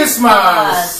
Christmas!